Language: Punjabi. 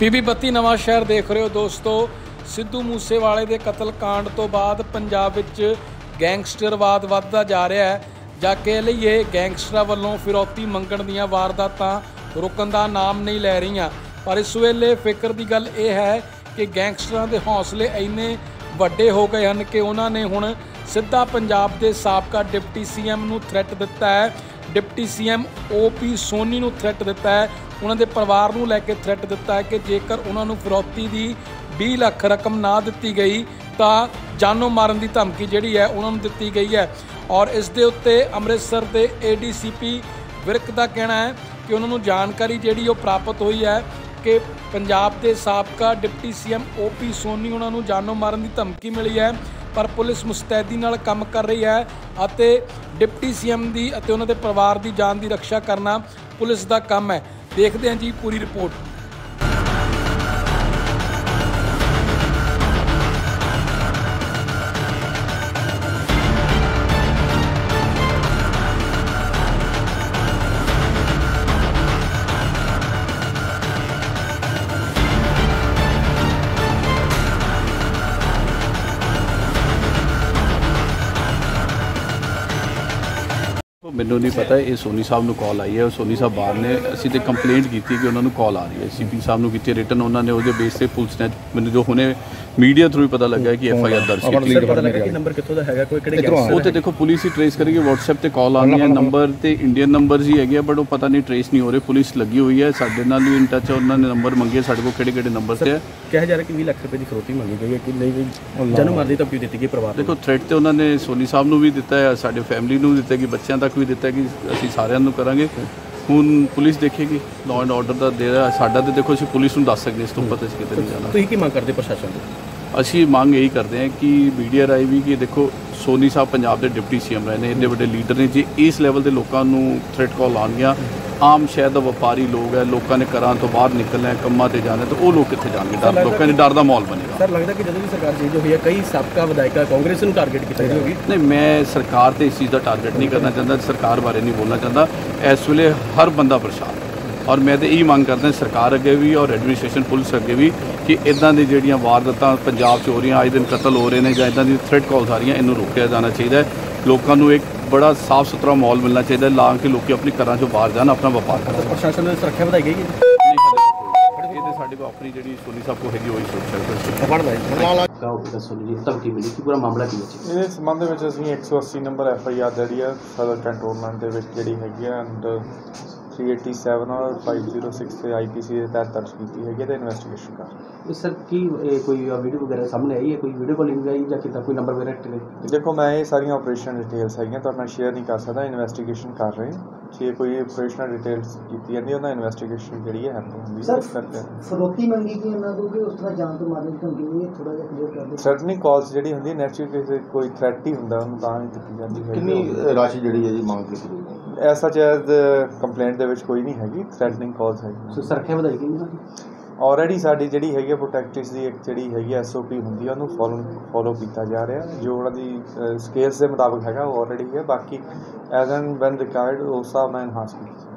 ਪੀਬੀ ਬੱਤੀ ਨਵਾਂ ਸ਼ਹਿਰ ਦੇਖ ਰਹੇ ਹੋ ਦੋਸਤੋ। ਸਿੱਧੂ ਮੂਸੇਵਾਲੇ ਦੇ ਕਤਲ ਕਾਂਡ ਤੋਂ ਬਾਅਦ ਪੰਜਾਬ ਵਿੱਚ ਗੈਂਗਸਟਰਵਾਦ ਵੱਧਦਾ ਜਾ ਰਿਹਾ ਹੈ। ਜਾਂ ਕਹਿ ਲਈਏ ਗੈਂਗਸਟਰਾਂ ਵੱਲੋਂ ਫਿਰੌਤੀ ਮੰਗਣ ਦੀਆਂ ਵਾਰਦਾਤਾਂ, ਰੁਕਣ ਦਾ ਨਾਮ ਨਹੀਂ ਲੈ ਰਹੀਆਂ। ਪਰ ਇਸ ਵੇਲੇ ਫਿਕਰ ਦੀ ਗੱਲ ਇਹ ਹੈ ਕਿ ਗੈਂਗਸਟਰਾਂ ਦੇ ਹੌਸਲੇ ਇੰਨੇ ਵੱਡੇ ਹੋ ਗਏ ਹਨ ਕਿ ਉਹਨਾਂ ਨੇ ਹੁਣ ਸਿੱਧਾ ਪੰਜਾਬ ਦੇ ਸਾਬਕਾ ਡਿਪਟੀ ਸੀਐਮ ਨੂੰ ਥ੍ਰੈਟ ਦਿੱਤਾ ਹੈ। ਡਿਪਟੀ ਸੀਐਮ ਓਪੀ ਸੋਨੀ ਨੂੰ ਥ੍ਰੈਟ ਦਿੱਤਾ ਹੈ। ਉਹਨਾਂ ਦੇ ਪਰਿਵਾਰ ਨੂੰ ਲੈ ਕੇ ਥ੍ਰੈਟ ਦਿੱਤਾ ਹੈ ਕਿ ਜੇਕਰ ਉਹਨਾਂ ਨੂੰ ਫਿਰੌਤੀ ਦੀ 20 ਲੱਖ ਰਕਮ ਨਾ ਦਿੱਤੀ ਗਈ, ਤਾਂ ਜਾਨੋਂ ਮਾਰਨ ਦੀ ਧਮਕੀ ਜਿਹੜੀ ਹੈ ਉਹਨਾਂ ਨੂੰ ਦਿੱਤੀ ਗਈ ਹੈ। ਔਰ ਇਸ ਦੇ ਉੱਤੇ ਅੰਮ੍ਰਿਤਸਰ ਦੇ ਏਡੀਸੀਪੀ ਵਿਰਕ ਦਾ ਕਹਿਣਾ ਹੈ ਕਿ ਉਹਨਾਂ ਨੂੰ ਜਾਣਕਾਰੀ ਜਿਹੜੀ ਉਹ ਪ੍ਰਾਪਤ ਹੋਈ ਹੈ ਕਿ ਪੰਜਾਬ ਦੇ ਸਾਬਕਾ ਡਿਪਟੀ ਸੀਐਮ ਓਪੀ ਸੋਨੀ ਉਹਨਾਂ ਨੂੰ ਜਾਨੋਂ ਮਾਰਨ ਦੀ ਧਮਕੀ ਮਿਲੀ ਹੈ, ਪਰ ਪੁਲਿਸ ਮੁਸਤੈਦੀ ਨਾਲ ਕੰਮ ਕਰ ਰਹੀ ਹੈ ਅਤੇ ਡਿਪਟੀ ਸੀਐਮ ਦੀ ਅਤੇ ਉਹਨਾਂ ਦੇ ਪਰਿਵਾਰ ਦੀ ਜਾਨ ਦੀ ਰੱਖਿਆ ਕਰਨਾ ਪੁਲਿਸ ਦਾ ਕੰਮ ਹੈ। ਦੇਖਦੇ ਹਾਂ ਜੀ ਪੂਰੀ ਰਿਪੋਰਟ। ਮੈਨੂੰ ਨਹੀਂ ਪਤਾ ਇਹ ਸੋਨੀ ਸਾਹਿਬ ਨੂੰ ਕਾਲ ਆਈ ਹੈ ਸੋਨੀ ਸਾਹਿਬ ਬਾਹਰ ਨੇ ਅਸੀਂ ਤੇ ਕੰਪਲੇਂਟ ਕੀਤੀ ਕਿ ਉਹਨਾਂ ਨੂੰ ਕਾਲ ਆ ਰਹੀ ਹੈ। ਸੀਪੀ ਸਾਹਿਬ ਨੂੰ ਕੀਤੀ ਰਿਟਨ ਉਹਨਾਂ ਨੇ ਉਹਦੇ ਬੇਸ ਤੇ ਪੁਲਿਸ ਨੇ ਮੈਨੂੰ ਜੋ ਹੁਣੇ ਮੀਡੀਆ ਥਰੂ ਹੀ ਪਤਾ ਲੱਗਾ ਕਿ ਐਫ ਆਈ ਆਰ ਦਰਜ ਕੀਤੀ ਸਰ ਪਤਾ ਲੱਗਾ ਕਿ ਨੰਬਰ ਕਿੱਥੋਂ ਦਾ ਹੈਗਾ ਕੋਈ ਕਿਹੜੇ ਗੈਂਗਸਟਰ ਉਹ ਤੇ ਦੇਖੋ ਪੁਲਿਸ ਹੀ ਟਰੇਸ ਕਰੇਗੀ WhatsApp ਤੇ ਕਾਲ ਆਉਂਦੀ ਹੈ ਨੰਬਰ ਤੇ ਇੰਡੀਅਨ ਨੰਬਰਸ ਹੀ ਹੈਗੇ ਬਟ ਉਹ ਪਤਾ ਨਹੀਂ ਟਰੇਸ ਨਹੀਂ ਹੋ ਰਹੇ ਪੁਲਿਸ ਲੱਗੀ ਹੋਈ ਹੈ ਸਾਡੇ ਨਾਲ ਵੀ ਇਨ ਟੱਚ ਉਹਨਾਂ ਨੇ ਨੰਬਰ ਮੰਗੇ ਸਾਡੇ ਕੋਲ ਕਿਹੜੇ ਕਿਹੜੇ ਨੰਬਰ ਤੇ ਹੈ ਕਿਹਾ ਜਾ ਰਿਹਾ ਕਿ 20 ਲੱਖ ਰੁਪਏ ਦੀ ਫਰੋਤੀ ਮੰਗੀ ਗਈ ਹੈ ਕਿ ਨਹੀਂ ਗਈ ਜਨਮ ਮਰਦੀ ਤਾਂ ਕਿਉਂ ਦਿੱਤੀ ਗਈ ਪਰਿਵਾਰ ਦੇਖੋ ਥ੍ਰੈਟ ਤੇ ਉਹਨਾਂ ਨੇ ਸੋਨੀ ਸਾਹਿਬ ਨੂੰ ਵੀ ਦਿੱਤਾ ਹੈ ਸਾਡੇ ਫੈਮਿਲੀ ਨੂੰ ਵੀ ਦਿੱਤਾ ਕਿ ਬੱਚਿਆਂ ਤੱਕ ਵੀ ਦਿੱਤਾ ਕਿ ਅਸੀਂ ਸਾਰਿਆਂ ਨੂੰ ਕਰਾਂਗੇ। ਹੁਣ ਪੁਲਿਸ ਦੇਖੇਗੀ ਲਾਅ ਐਂਡ ਆਰਡਰ ਦਾ ਦੇ ਰਿਹਾ ਸਾਡਾ ਤੇ ਦੇਖੋ ਅਸੀਂ ਪੁਲਿਸ ਨੂੰ ਦੱਸ ਸਕਦੇ ਇਸ ਤੋਂ ਪਤਾ ਅਸੀਂ ਕਿਤੇ ਨਹੀਂ ਜਾਣਾ। ਤੁਸੀਂ ਕੀ ਮੰਗ ਕਰਦੇ ਪ੍ਰਸ਼ਾਸਨ ਤੋਂ? ਅਸੀਂ ਮੰਗ ਇਹੀ ਕਰਦੇ ਹਾਂ ਕਿ ਮੀਡੀਆ ਰਾਈ ਵੀ ਕਿ ਦੇਖੋ ਸੋਨੀ ਸਾਹਿਬ ਪੰਜਾਬ ਦੇ ਡਿਪਟੀ ਸੀਐਮ ਰਹੇ ਨੇ ਇੰਨੇ ਵੱਡੇ ਲੀਡਰ ਨੇ ਜੇ ਇਸ ਲੈਵਲ ਦੇ ਲੋਕਾਂ ਨੂੰ ਥ੍ਰੈਟ ਕਾਲ ਆਉਣਗੀਆਂ ਆਮ ਸ਼ਹਿਰ ਦਾ ਵਪਾਰੀ ਲੋਕ ਹੈ ਲੋਕਾਂ ਨੇ ਘਰਾਂ ਤੋਂ ਬਾਹਰ ਨਿਕਲਣਾ ਹੈ ਕੰਮਾਂ ਤੇ ਜਾਣਾ ਤਾਂ ਉਹ ਲੋਕ ਕਿੱਥੇ ਜਾਣਗੇ? ਡਰ ਲੋਕਾਂ ਦੇ ਡਰ ਦਾ ਮਾਹੌਲ ਬਣੇਗਾ। ਸਰ ਲੱਗਦਾ ਕਿ ਜਦੋਂ ਵੀ ਸਰਕਾਰ ਚੇਂਜ ਹੋਈ ਹੈ ਕਈ ਸਾਬਕਾ ਵਿਧਾਇਕਾਂ ਕਾਂਗਰਸ ਨੂੰ ਟਾਰਗੇਟ ਕੀਤਾ ਗਿਆ ਹੋਗੀ ਨਹੀਂ ਮੈਂ ਸਰਕਾਰ ਤੇ ਇਸ ਚੀਜ਼ ਦਾ ਟਾਰਗੇਟ ਨਹੀਂ ਕਰਨਾ ਚਾਹੁੰਦਾ ਸਰਕਾਰ ਬਾਰੇ ਨਹੀਂ ਬੋਲਣਾ ਚਾਹੁੰਦਾ। ਇਸ ਵੇਲੇ ਹਰ ਬੰਦਾ ਪਰੇਸ਼ਾਨ ਹੈ। ਔਰ ਮੈਂ ਤੇ ਇਹੀ ਮੰਗ ਕਰਦਾ ਸਰਕਾਰ ਅੱਗੇ ਵੀ ਔਰ ਐਡਮਿਨਿਸਟ੍ਰੇਸ਼ਨ ਪੁਲਿਸ ਅੱਗੇ ਵੀ ਕਿ ਇਦਾਂ ਦੀ ਜਿਹੜੀਆਂ ਵਾਰਦਾਤਾਂ ਪੰਜਾਬ 'ਚ ਹੋ ਰਹੀਆਂ ਆਏ ਦਿਨ ਕਤਲ ਹੋ ਰਹੇ ਨੇ ਜਾਂ ਇਦਾਂ ਦੀ ਥ੍ਰੈਟ ਕਾਲਸ ਆ ਰਹੀਆਂ ਇਹਨੂੰ ਰੋਕਿਆ ਜਾਣਾ ਚਾਹੀਦਾ ਹੈ। ਲੋਕਾਂ ਨੂੰ ਇੱਕ ਬੜਾ ਸਾਫ਼ ਸੁਥਰਾ ਮਾਹੌਲ ਮਿਲਣਾ ਚਾਹੀਦਾ ਹੈ ਲਾ ਕੇ ਲੋਕੀ ਆਪਣੀ ਘਰਾਂ 'ਚੋਂ ਬਾਹਰ ਜਾਣ ਆਪਣਾ ਵਪਾਰ ਕਰਨ ਪ੍ਰਸ਼ਾਸਨ ਨੇ ਸੁਰੱਖਿਆ ਵਧਾਈ ਗਈ ਇਹ ਤੇ ਸਾਡੇ ਕੋਲ ਆਪਣੀ ਜਿਹੜੀ ਸੋਨੀ ਸਾਹਿਬ ਕੋਲ ਹੈਗੀ ਉਹੀ ਸੋਚ ਸਕਦੇ ਪੜਦਾ ਹੈ ਇਹਦੇ ਸੰਬੰਧ ਵਿੱਚ ਅਸੀਂ 180 ਨੰਬਰ ਐਫ ਆਈ ਆਰ ਜਿਹੜੀ ਆ ਸਦਰ ਕੰਟਰੋਲਮੈਂਟ ਦੇ ਵਿੱਚ ਜਿਹੜੀ ਹੈਗੀ ਆ ਐਂਡ 387 ਔਰ 506 ਤੇ ਆਈਪੀਸੀ ਦੇ ਤਹਿਤ ਦਰਜ ਕੀਤੀ ਹੈਗੀ ਹੈ ਤੇ ਇਨਵੈਸਟੀਗੇਸ਼ਨ ਕਰ ਰਹੇ ਇਹ ਸਰ ਕੀ ਇਹ ਕੋਈ ਵੀਡੀਓ ਵਗੈਰਾ ਸਾਹਮਣੇ ਆਈ ਹੈ? ਕੋਈ ਵੀਡੀਓ ਕਾਲਿੰਗ ਆਈ ਜਾਂ ਕਿੱਦਾਂ? ਕੋਈ ਨੰਬਰ ਵਗੈਰਾ ਟਿਲੇ ਹਾਂ। ਦੇਖੋ ਮੈਂ ਇਹ ਸਾਰੀਆਂ ਆਪਰੇਸ਼ਨ ਡਿਟੇਲਸ ਹੈਗੀਆਂ ਤੁਹਾਡੇ ਨਾਲ ਸ਼ੇਅਰ ਨਹੀਂ ਕਰ ਸਕਦਾ ਇਨਵੈਸਟੀਗੇਸ਼ਨ ਕਰ ਰਹੇ ਹਾਂ। ਜੇ ਕੋਈ ਆਪਰੇਸ਼ਨਲ ਡਿਟੇਲਸ ਕੀਤੀ ਜਾਂਦੀ ਉਹਨਾਂ ਇਨਵੈਸਟੀਗੇਸ਼ਨ ਜਿਹੜੀ ਹੈ ਹੈਪਨ ਹੁੰਦੀ ਹੈ। ਸਰ ਇਸ ਕਰਕੇ ਫਰੋਤੀ ਮੰਗੀ ਕਿ ਉਹਨਾਂ ਤੋਂ ਕਿ ਉਸ ਤਰ੍ਹਾਂ ਜਾਨ ਤੋਂ ਮਾਰਨ ਦੀ ਧਮਕੀ ਹੋਈ ਹੈ ਥੋੜਾ ਜਿਹਾ ਕਲੀਅਰ ਕਰ ਦਿਓ ਥ੍ਰੈਟਨਿੰਗ ਕਾਲਸ ਜਿਹੜੀ ਹੁੰਦੀ ਹੈ ਨੈਚੁਰਲ ਕਿਸੇ ਕੋਈ ਥ੍ਰੈਟ ਹੀ ਹੁੰਦਾ ਉਹਨੂੰ ਤਾਂ ਹੀ ਦਿੱਤੀ ਜਾਂਦੀ ਹੈ। ਕਿੰਨੀ ਰਾਸ਼ੀ ਜਿਹੜੀ ਹੈ ਜੀ ਮੰਗ ਕੀਤੀ ਗਈ ਹੈ? ਐਸਾ ਚੈਜ਼ ਕੰਪਲੇਂਟ ਦੇ ਵਿੱਚ ਕੋਈ ਨਹੀਂ ਹੈਗੀ ਥ੍ਰੈਟਨਿੰਗ ਕਾਲਸ ਹੈਗੀ। ਸੋ ਸੁਰੱਖਿਆ ਵਧਾਈ ਗਈ ਦੀ ਆਲਰੇਡੀ ਸਾਡੀ ਜਿਹੜੀ ਹੈਗੀ ਆ ਪ੍ਰੋਟੈਕਟਿਸ ਦੀ ਇੱਕ ਜਿਹੜੀ ਹੈਗੀ ਐਸਓਪੀ ਹੁੰਦੀ ਆ ਉਹਨੂੰ ਫੋਲੋ ਫੋਲੋ ਕੀਤਾ ਜਾ ਰਿਹਾ। ਜੋ ਉਹਨਾਂ ਦੀ ਸਕੇਲਸ ਦੇ ਮੁਤਾਬਕ ਹੈਗਾ ਉਹ ਆਲਰੇਡੀ ਹੈ। ਬਾਕੀ ਐਜ਼ ਐਂਡ ਵੈਨ ਰਿਕਾਇਰਡ ਉਸ ਹਿਸਾਬ ਨਾਲ ਇਨਹਾਂਸ ਕੀਤਾ